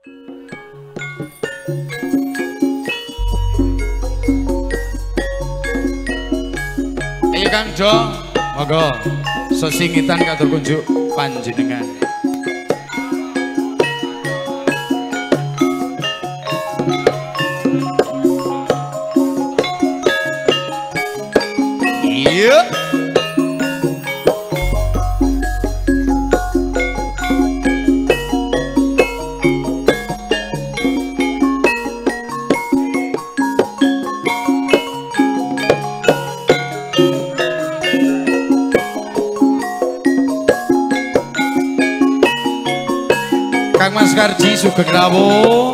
Ayo Kang Jo, monggo sesingitan katur kunjuk panjenengan. Yeah. Carchizo que grabó.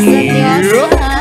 Gracias.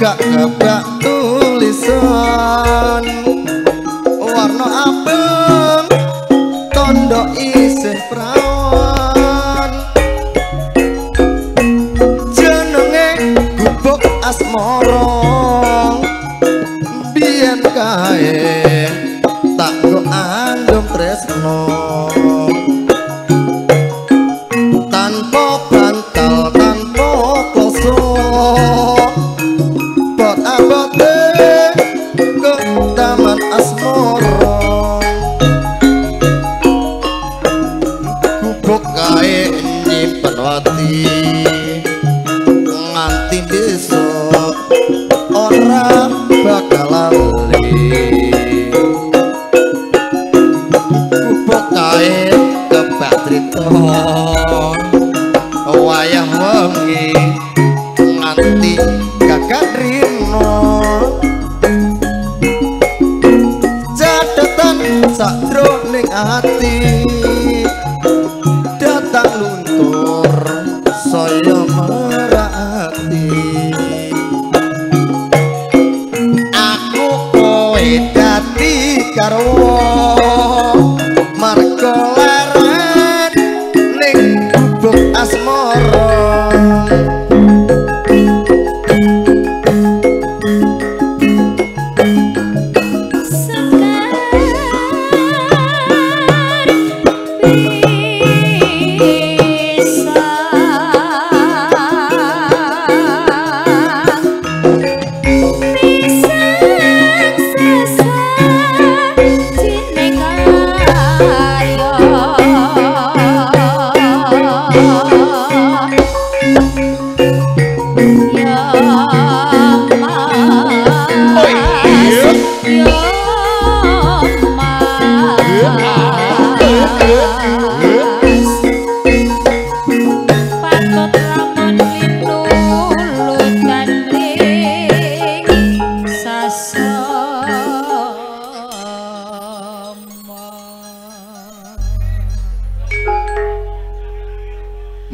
gak kebak tulisan.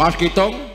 Más quitón.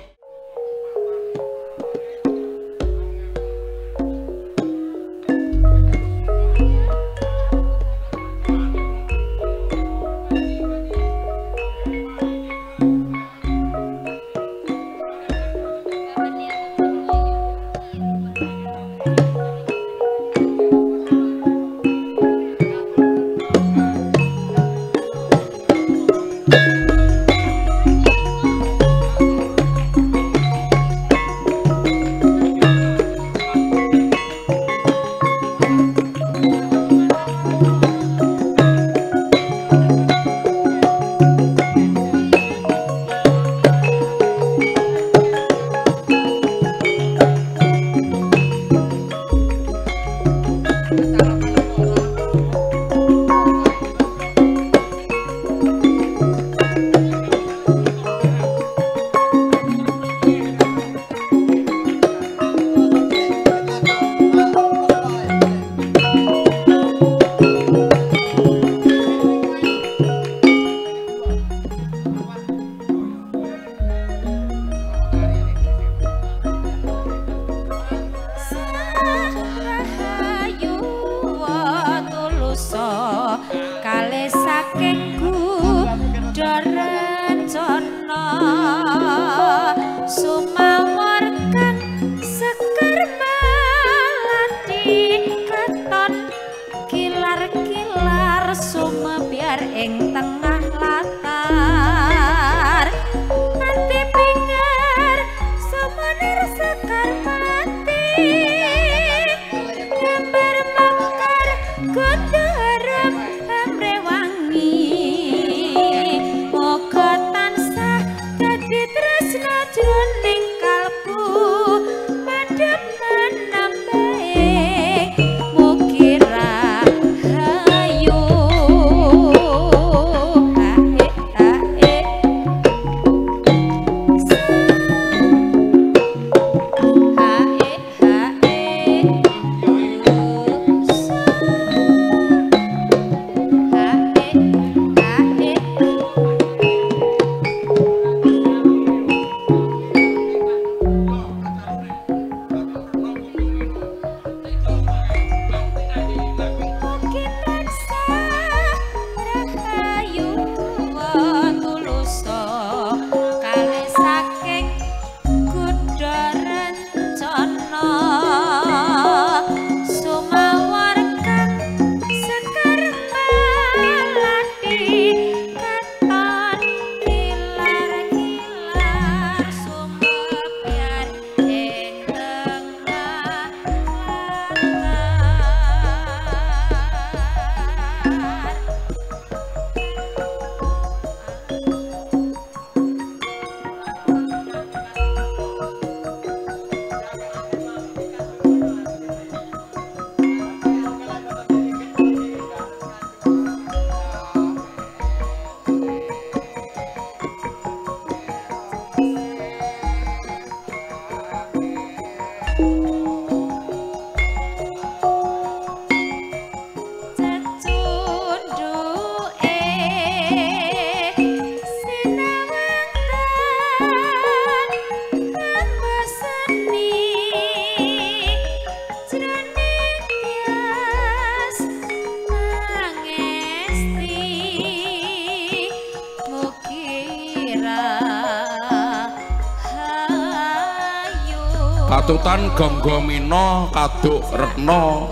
Ganggomina kaduk rena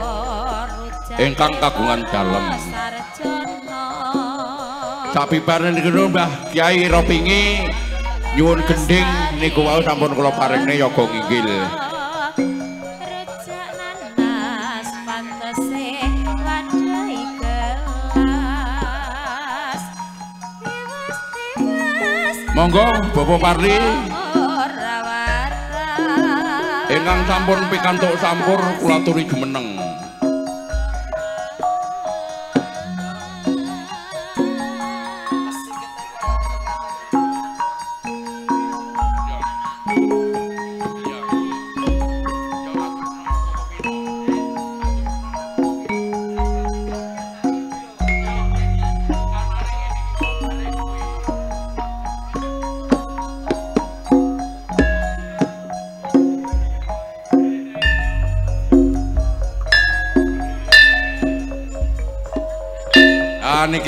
ingkang kagungan dalem. Tapi pareng niku Mbah Kiai Ropingi nyuwun gending niku wau sampun kula parengne yoga nginggil. Monggo Bapak Parli. ingkang sampun pikantuk sampur kula turi gemeneng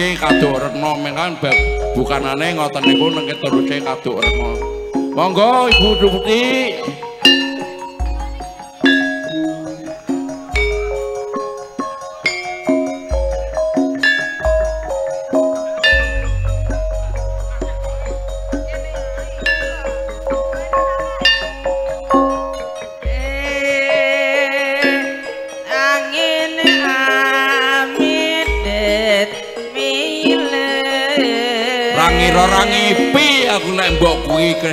Niki kaduk rena kan bab bukanane ngoten niku nengke kaduk rena. Monggo Ibu Duti.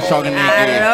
that y'all gonna.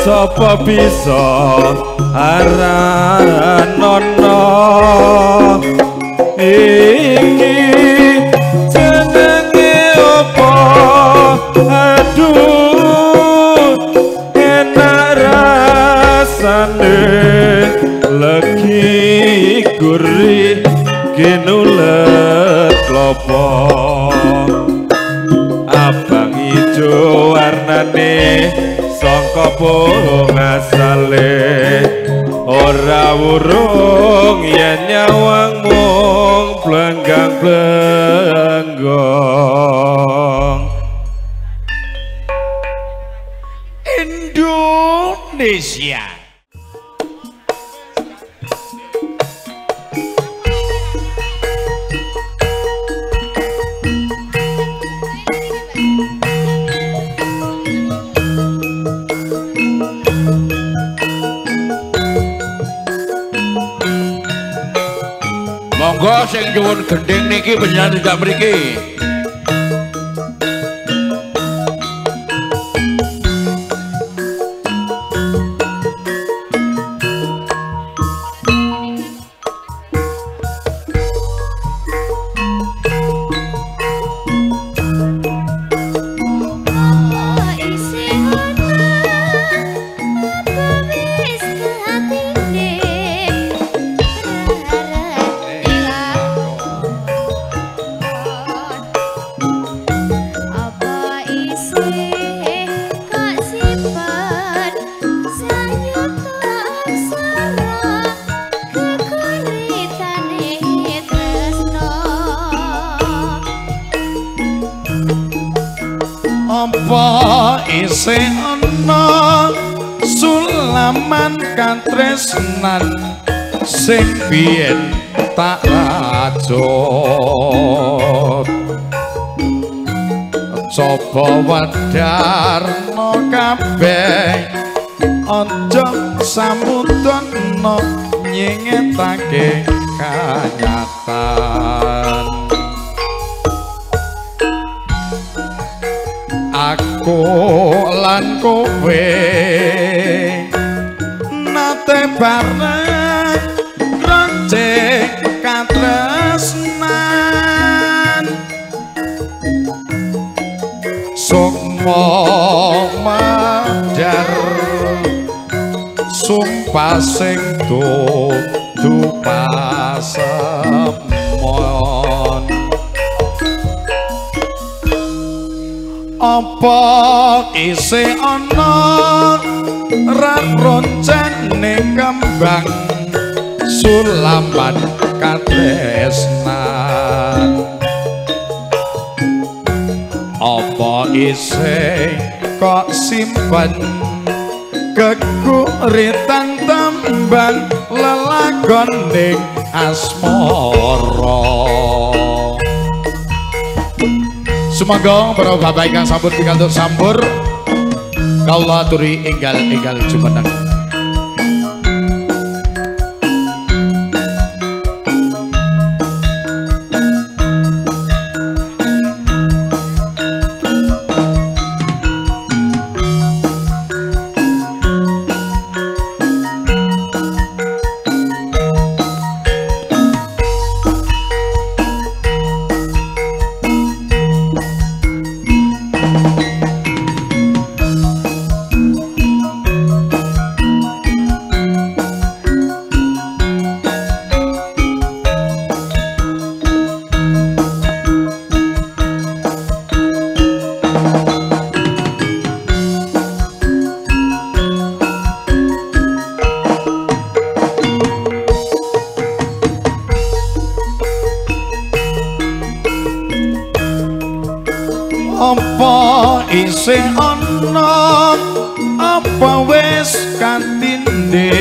Sapa bisa aranono? Iki jenenge apa? Aduh enak rasane. Legi gurih kinulet klopo. Abang ijo warnane sangka pohong asale. Ora wurung yen nyawang mung blenggang blenggong sing nyuwun gending niki panjenengan tidak wadarno kabeh. Aja samudana nyengetake kanyatan. Aku lan kowe. Nate bareng sukma madar. Sumpah sing dudu pasemon apa isih ana raroncene kembang sulaman katresnan isih kok simpen kekuritan tembang lelagon ning asmara Sumangga para bapak ingkang sampun pikantuk sampur kawula aturi enggal-enggal jumeneng. Apa wis kantinde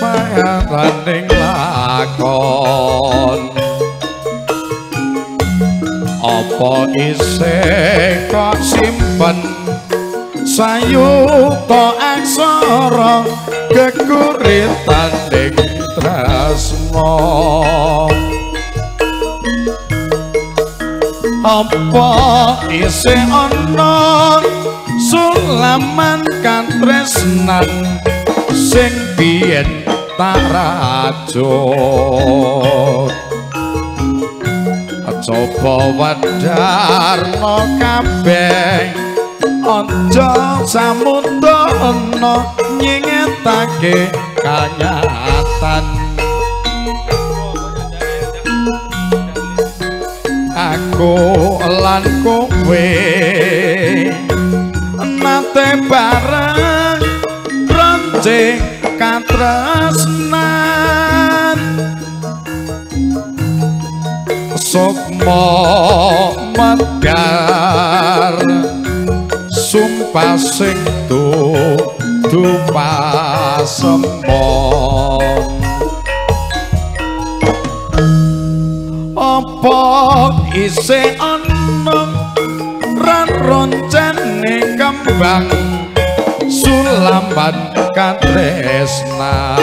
paraning lakon. Apa isih kok simpen? Sayuta aksara kekuritan ing tresna apa isih ana sulaman katresnan sing biyen tak rajut coba wadarno kabeh aja samudana nyingetake kanyatan. Aku lan kowe nate bareng ronceng katresnan. Sukma medar sumpah sing dudu pasembon apa isih ana kembang sulamban katresnan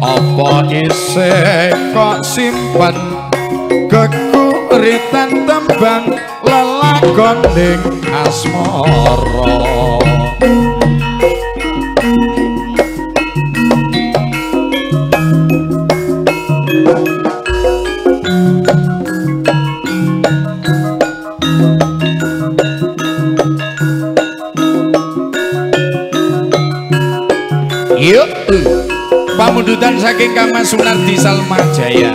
apa isih kok simpen kekuritan tembang lelagon ning asmara pamundutan saking Kama Sunardi Salma Jaya.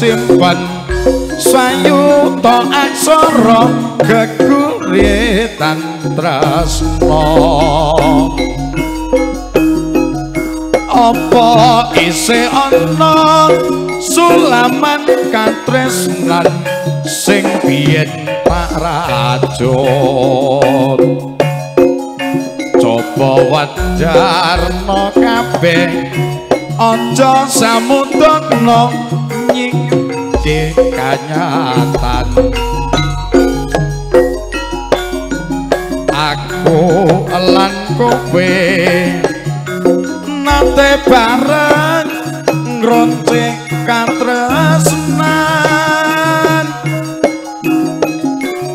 Simpen sayuta aksara geguritan tresna apa isih ana sulaman katresnan sing biyen pak rajut coba wajarno kabeh aja samudana nyingke kanyatan. Aku lan kowe. Nate bareng ngronce katresnan.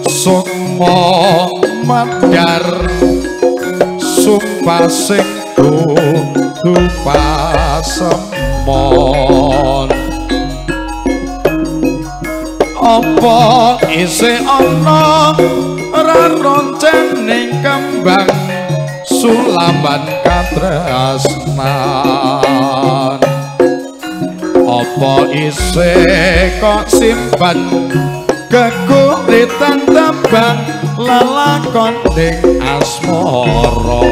Sukma madar sumpah sing dudu apa isih ana raroncen ning kembang sulamban katresnan. Apa isih kok simpen kekuritan tembang lalakon ning asmara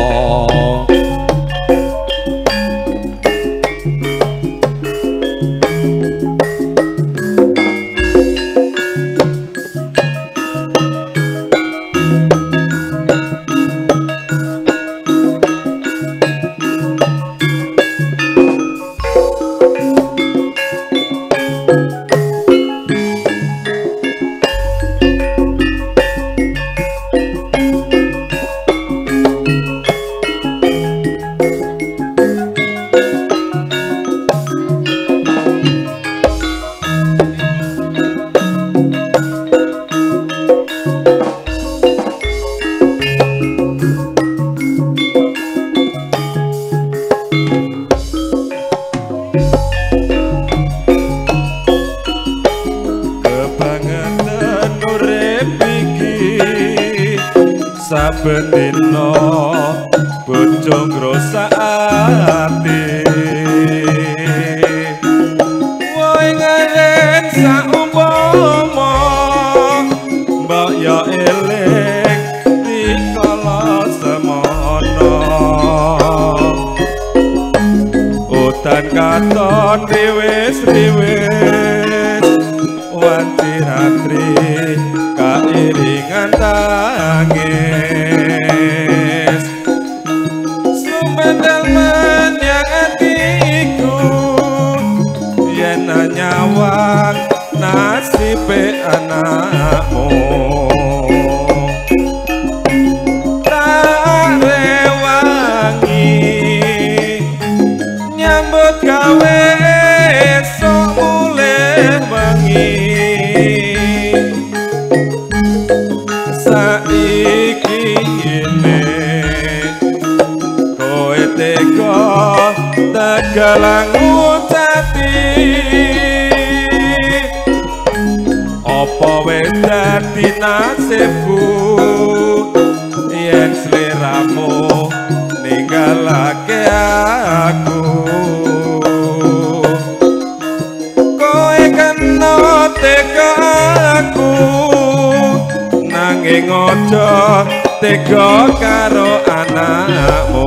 karo anakmu.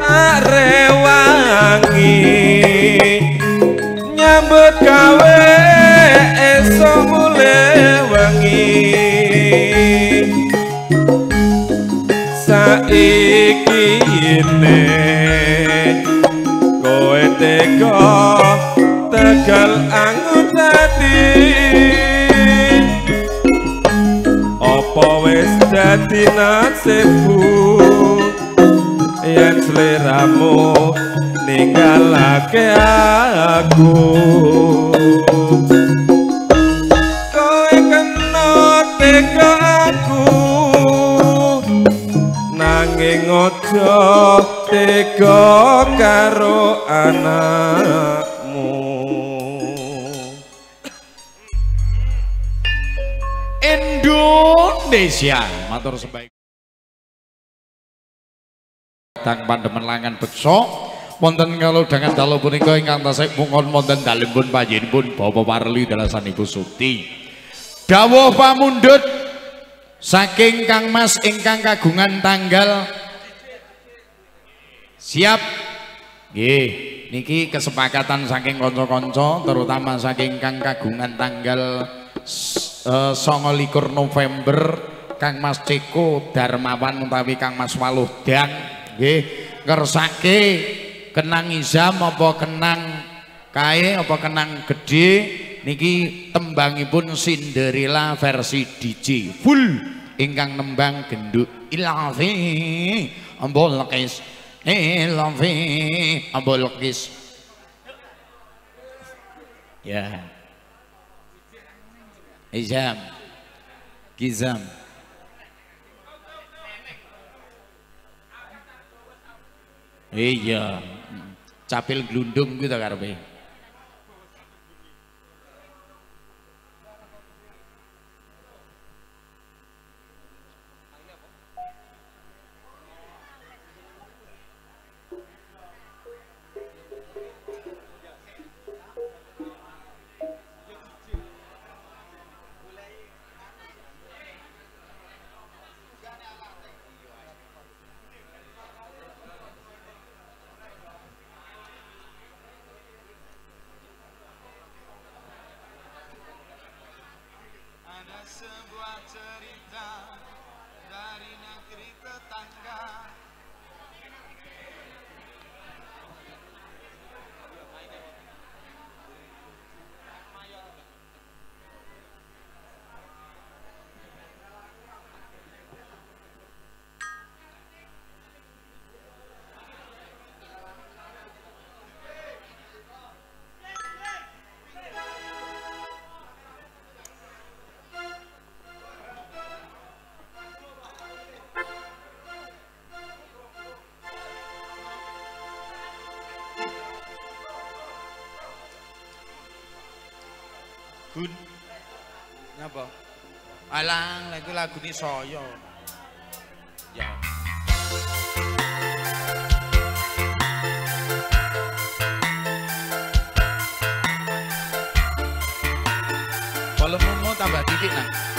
Tak rewangi. Nyambut gawe esok mulai wengi. Saiki ini kowe tega tegal angut dadi nasibku yen sliramu ninggalake aku. Kowe kena tega aku. Nanging aja tega karo anakmu. Indonesia matur sebaik. Tang pandemen langan beksa wonten kalau dengan dalu punika ingkang tasih mungon wonten dalempun panjenenganipun Bapak Warli dalasanipun Sukti. Dawuh pamundhut saking Kang Mas ingkang kagungan tanggal. Siap. Nggih niki kesepakatan saking kanca-kanca terutama saking Kang kagungan tanggal eh, 29 November Kang Mas Ceko Darmawan utawi Kang Mas Waludan nggih ngersake kenang izam apa kenang kae apa kenang gede niki tembangipun Cinderella versi DJ full ingkang nembang genduk ilafi ambol lekis ilafi ambol lekis. Ya. Izam. Kizam iya. Capil glundung gitu karepe cerita dari negeri tetangga Gun. apa, Alang, lagi lagu lagune saya. Ya. mau tambah titik nah.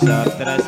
sa tra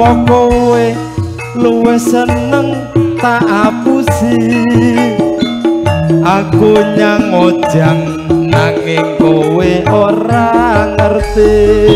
apa kowe luwe seneng tak apusi. Aku nyang ojang nanging kowe ora ngerti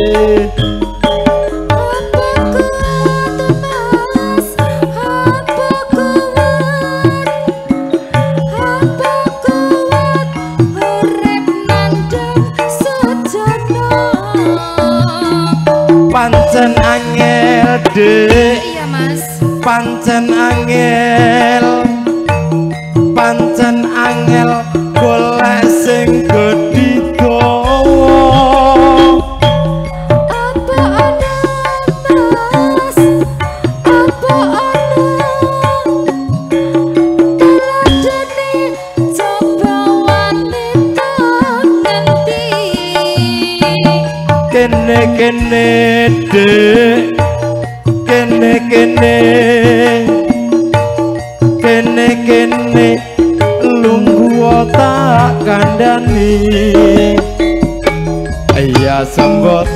dek. Iya mas. Pancen angel. Pancen angel golek sing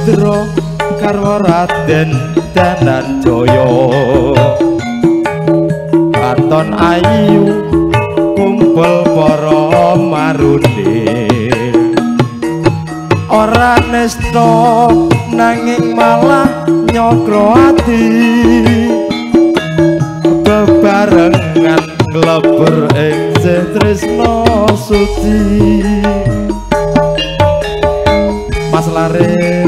sembodro karwo raden danan joyo katon ayu kumpul para marundin ora nesto nanging malah nyokro ati. Bebarengan nglebur ing tresno suci. Mas Larin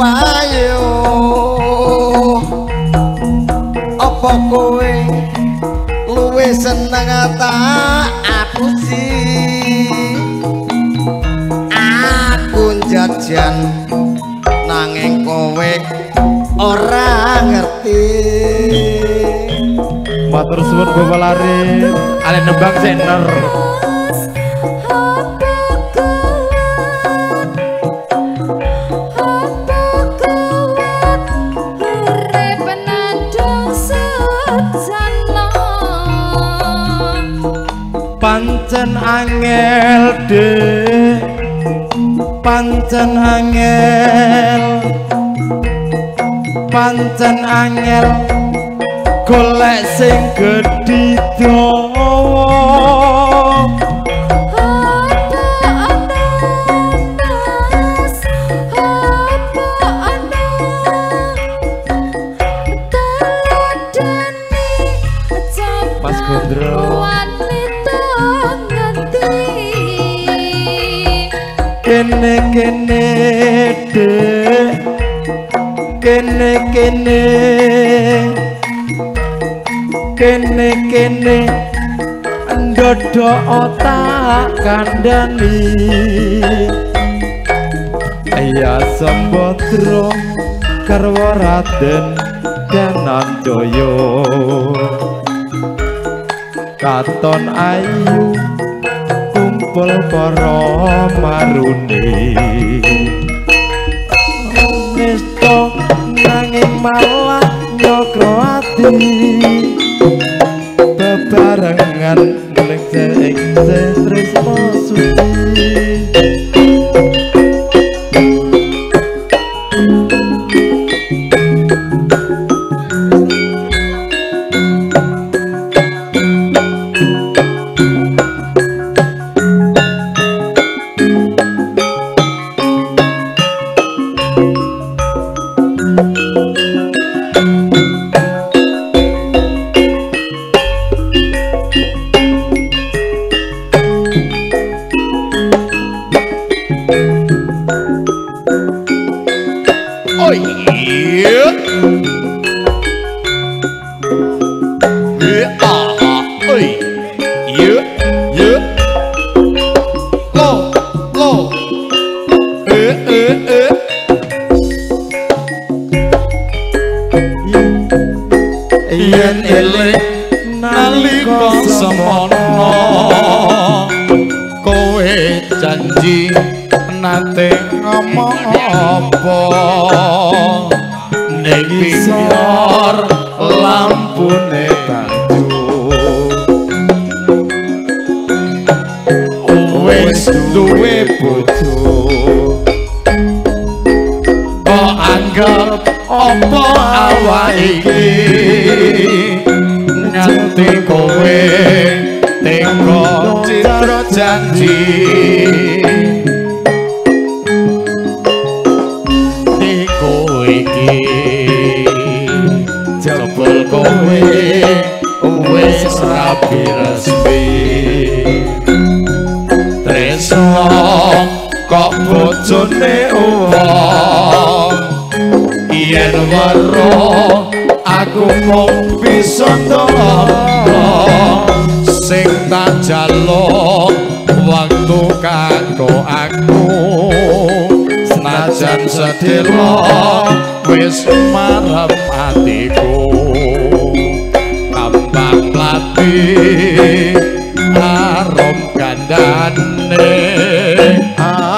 abecek wayu apa kowe luwe seneng tak apusi aku jajan nanging kowe ora ngerti Matur suwun Bapak Larin. Ale nembang sener. Angel dek Pancen angel. Pancen angel. Golek sing gedhi ndodo otak kandhani. Ayah Sambadra garwa Raden Danandaya Katon ayu kumpul para marune. Nesta nanging malah nyokro ati. Bebarengan nglekse ing tresno suci Oh ndonga sing tak jaluk waktu kanggo aku. Senajan sedelo wis marep atiku. Kambang mlati arom gandane.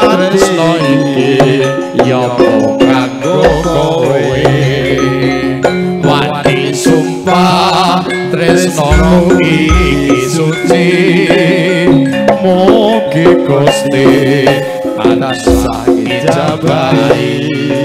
Tresno iki ya mung sumpah tresno iki suci mugi Gusti tansah ijabahi